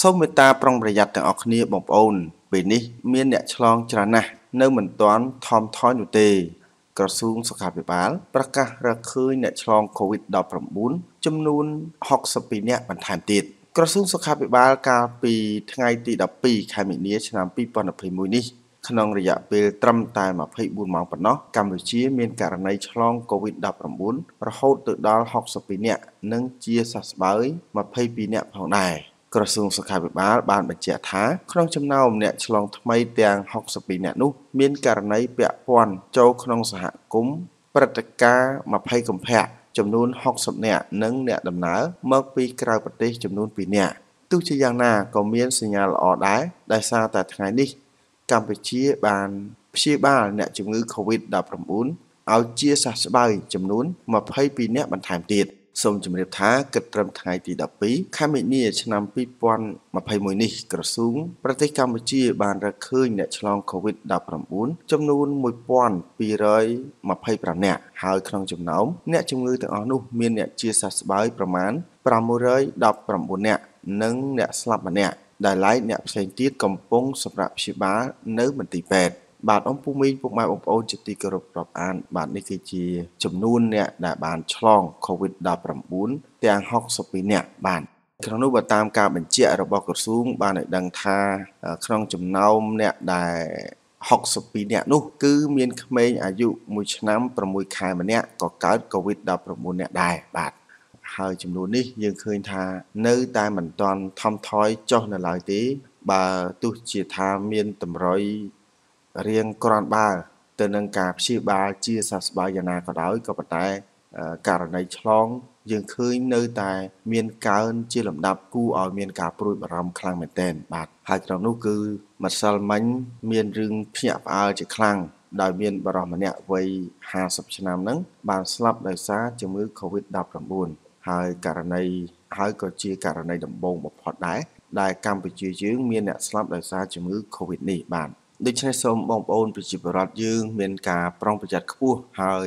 សូមមេត្តាប្រុងប្រយ័ត្នទាំងអស់គ្នាបងប្អូន ពេលនេះមានអ្នកឆ្លងច្រើនណាស់នៅមិនទាន់ថមថយនោះទេ ក្រសួងសុខាភិបាលប្រកាសរកឃើញអ្នកឆ្លង COVID-19 ចំនួន62នាក់បន្ថែមទៀតក្រសួងសុខាភិបាលកាលពីថ្ងៃទី12ខែមីនាឆ្នាំ2021នេះក្នុងរយៈពេលត្រឹមតែ24ម៉ោងប៉ុណ្ណោះកម្ពុជាមានករណីឆ្លង COVID-19 រហូតទៅដល់62នាក់និងជាសះស្បើយ22នាក់ផងដែរ ក្រសួងសុខាភិបាលបានបញ្ជាក់ថាក្នុងចំណោមអ្នកឆ្លងថ្មីទាំង62នាក់នោះ មានករណីពាក់ព័ន្ធចូលក្នុងសហគមន៍ព្រឹត្តិការណ៍20កុម្ភៈចំនួន60នាក់និងអ្នកដំណើរមកពីក្រៅប្រទេសចំនួន2នាក់ទោះជាយ៉ាងណាក៏មានសញ្ញាល្អដែរដែលសារតែថ្ងៃនេះ កម្ពុជាបានព្យាបាលអ្នកជំងឺ Covid-19 ឲ្យជាសះស្បើយចំនួន22នាក់បន្ថែមទៀត សូមជម្រាបថាគិតត្រឹមថ្ងៃទី12ខែមិនិនាឆ្នាំ2021នេះក្រសួងប្រទេសកម្ពុជាបានរកឃើញអ្នកឆ្លង COVID-19 ចំនួន1225នាក់ហើយក្នុងចំណោមអ្នកជំងឺទាំងអស់នោះមានអ្នកជាសះស្បើយប្រមាណ619នាក់និងអ្នកស្លាប់ម្នាក់ដែលឡែកអ្នកផ្សេងទៀតកំពុងសម្រាប់ព្យាបាលនៅមន្ទីរពេទ្យ បាទអំពូមីងពុកម៉ែបងប្អូនជាទីគោរពរាប់អាន បាទនេះគឺជាចំនួនអ្នកដែលបានឆ្លង COVID-19 ទាំង62នាក់បាទក្នុងនោះបើតាមការបញ្ជាក់របស់ក្រសួង បានឲ្យដឹងថាក្នុងចំណោមអ្នកដែល62នាក់នោះ គឺមានក្មេងអាយុ1ឆ្នាំ6ខែម្នាក់ក៏កើត COVID-19 នាក់ដែរបាទហើយចំនួននេះយើងឃើញថានៅតែមិនទាន់ថមថយចុះនៅឡើយទេ បើទោះជាថាមានតម្រុយ រៀងក្រាន់បើទៅនឹងការព្យាបាលជាសះស្បើយយ៉ាងណាក៏ដោយក៏ប៉ុន្តែករណីឆ្លងយើងឃើញនៅតែមានកើនជាលំដាប់គួរឲ្យមានការព្រួយបារម្ភខ្លាំងមែនទែនបាទហើយក្នុងនោះគឺម្សិលមិញមានរឿងភ្ញាក់ផ្អើលជាខ្លាំងដោយមានបរិសម្នាក់វ័យ50ឆ្នាំហ្នឹងបានស្លាប់ដោយសារជំងឺ Covid-19 ហើយករណីហើយក៏ជាករណីដំបូងបំផុតដែរដែលកម្ពុជាយើងមានអ្នកស្លាប់ដោយសារជំងឺ Covid នេះបាទ ដូច្នេះសូមបងប្អូនប្រជាពលរដ្ឋយើងមានការប្រុងប្រយ័ត្នខ្ពស់ហើយ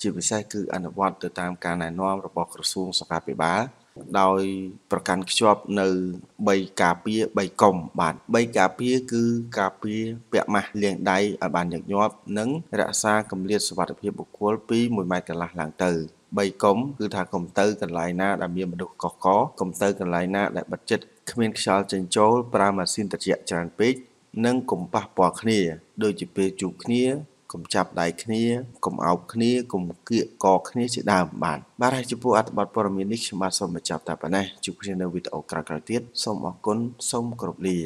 ជាពិសេសគឺអនុវត្តទៅតាមការណែនាំរបស់ក្រសួងសុខាភិបាលដោយប្រកាន់ខ្ជាប់នៅ3ការពារ3កុំបាទ3ការពារគឺការពារពាក់ម៉ាស់លាងដៃឲ្យបានញឹកញាប់និងរក្សាកម្រិតសុវត្ថិភាពបុគ្គលពី1ម៉ែត្រកន្លះឡើងទៅ3កុំគឺថាកុំទៅកន្លែងណាដែលមានមនុស្សកកកកុំទៅកន្លែងណាដែលបិទជិតគ្មានខ្យល់ចេញចូលប្រើម៉ាស៊ីនត្រជាក់ច្រើនពេក និងកុំប៉ះពាល់គ្នា ដូចជាពេលជួបគ្នាកុំចាប់ដៃគ្នាកុំអោបគ្នាកុំគៀកកគ្នាជាដើមបាទបាទហើយចំពោះអត្ថបទព័ត៌មាននេះខ្ញុំបាទសូមបញ្ចប់តែប៉ុណ្ណេះជួបគ្នានៅវីដេអូក្រោយៗទៀតសូមអរគុណសូមគោរពលា